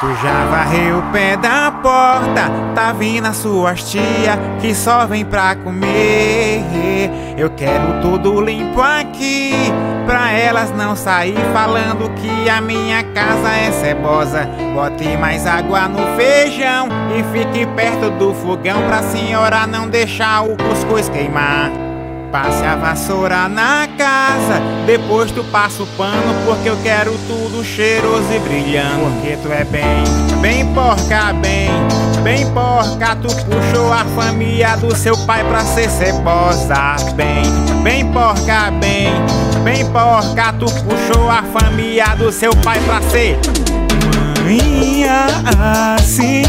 Tu já varreu o pé da porta, tá vindo as suas tia que só vem pra comer. Eu quero tudo limpo aqui, pra elas não sair falando que a minha casa é cebosa. Bote mais água no feijão e fique perto do fogão pra senhora não deixar o cuscuz queimar. Passe a vassoura na casa, depois tu passa o pano, porque eu quero tudo cheiroso e brilhando. Porque tu é bem, bem porca, bem, bem porca. Tu puxou a família do seu pai pra ser cebosa. Bem, bem porca, bem, bem porca. Tu puxou a família do seu pai pra ser.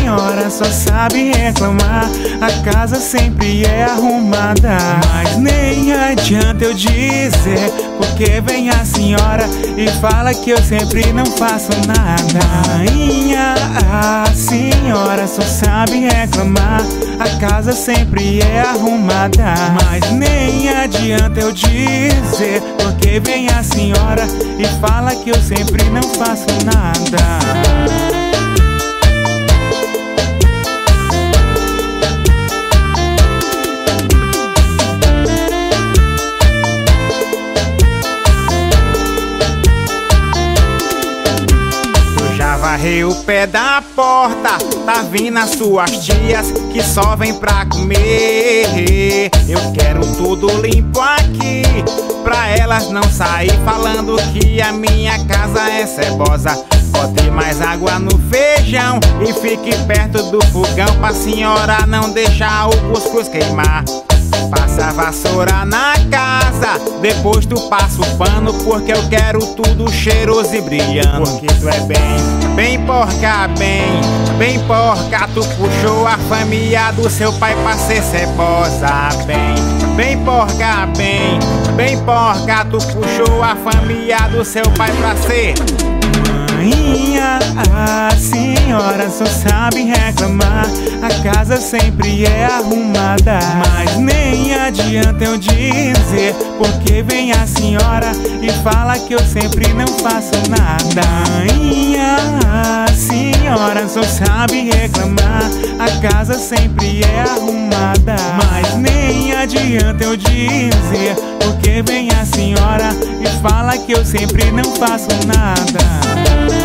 Senhora só sabe reclamar. A casa sempre é arrumada. Mas nem adianta eu dizer, porque vem a senhora e fala que eu sempre não faço nada. Minha a senhora só sabe reclamar. A casa sempre é arrumada. Mas nem adianta eu dizer, porque vem a senhora e fala que eu sempre não faço nada. Varreu o pé da porta, tá vindo as suas tias que só vem pra comer. Eu quero tudo limpo aqui, pra elas não sair falando que a minha casa é cebosa. Bote mais água no feijão e fique perto do fogão pra senhora não deixar o cuscuz queimar. Passa a vassoura na casa, depois tu passa o pano, porque eu quero tudo cheiroso e brilhando. Porque tu é bem, bem porca, bem, bem porca. Tu puxou a família do seu pai pra ser cebosa, bem, bem porca, bem, bem porca. Tu puxou a família do seu pai pra ser. Rainha, a senhora só sabe reclamar. A casa sempre é arrumada. Mas nem adianta eu dizer, porque vem a senhora e fala que eu sempre não faço nada. Rainha, a senhora só sabe reclamar. A casa sempre é arrumada. Mas nem adianta eu dizer, porque vem a senhora e fala que eu sempre não faço nada.